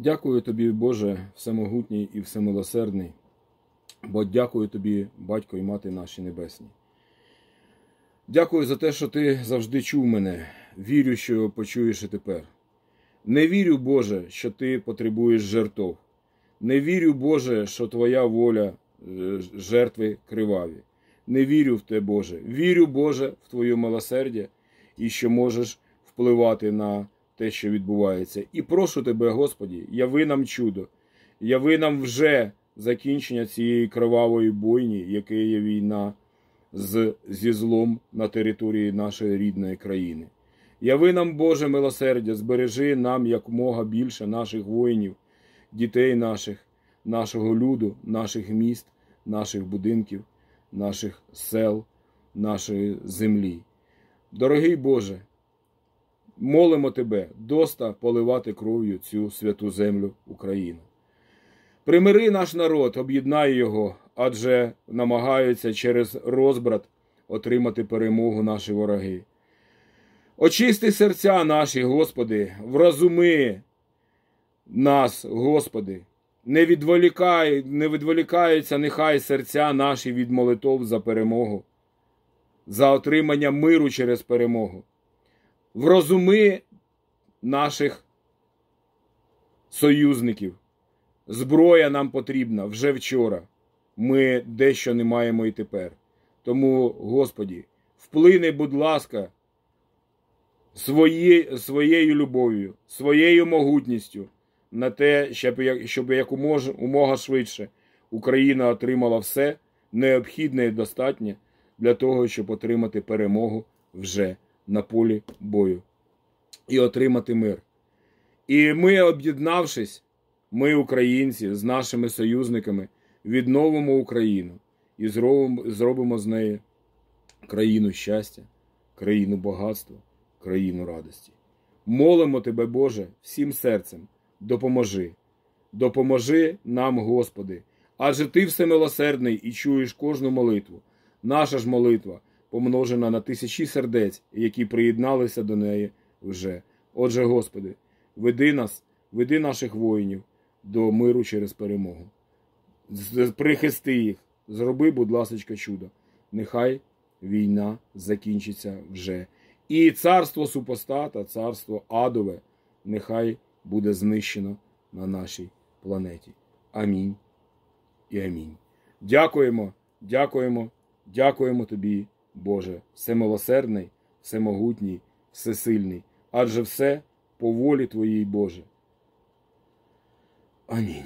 Дякую тобі, Боже, всемогутній і всемилосердний, бо дякую тобі, батько і мати наші небесні. Дякую за те, що ти завжди чув мене. Вірю, що почуєш і тепер. Не вірю, Боже, що ти потребуєш жертв. Не вірю, Боже, що твоя воля е, жертви криваві. Не вірю в те, Боже. Вірю, Боже, в Твоє милосердя і що можеш впливати на те, що відбувається. І прошу тебе, Господі, яви нам чудо, яви нам вже закінчення цієї кривавої бойні, яке є війна з, зі злом на території нашої рідної країни. Яви нам, Боже милосердя, збережи нам якомога більше наших воїнів, дітей наших, нашого люду, наших міст, наших будинків, наших сел, нашої землі. Дорогий Боже, молимо Тебе доста поливати кров'ю цю святу землю Україну. Примири наш народ, об'єднай його, адже намагаються через розбрат отримати перемогу наші вороги. Очисти серця наші, Господи, вразуми нас, Господи, не відволікай, не відволікаються нехай серця наші від молитов за перемогу, за отримання миру через перемогу. Врозуми наших союзників. Зброя нам потрібна вже вчора. Ми дещо не маємо і тепер. Тому, Господі, вплини, будь ласка, свої, своєю любов'ю, своєю могутністю на те, щоб, щоб якомога умога швидше Україна отримала все необхідне і достатнє для того, щоб отримати перемогу вже на полі бою і отримати мир. І ми, об'єднавшись, ми, українці, з нашими союзниками, відновимо Україну і зробимо, з неї країну щастя, країну багатства, країну радості. Молимо Тебе, Боже, всім серцем, допоможи, допоможи нам, Господи, адже Ти всемилосердний і чуєш кожну молитву. Наша ж молитва помножена на тисячі сердець, які приєдналися до неї вже. Отже, Господи, веди нас, веди наших воїнів до миру через перемогу. Прихисти їх, зроби, будь ласка, чудо. Нехай війна закінчиться вже. І царство супостата, царство адове, нехай буде знищено на нашій планеті. Амінь і амінь. Дякуємо, дякуємо, дякуємо тобі, Боже, всемилосердний, всемогутній, всесильний, адже все по волі Твоїй, Боже. Амінь.